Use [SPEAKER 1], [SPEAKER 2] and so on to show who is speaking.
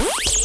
[SPEAKER 1] Bye.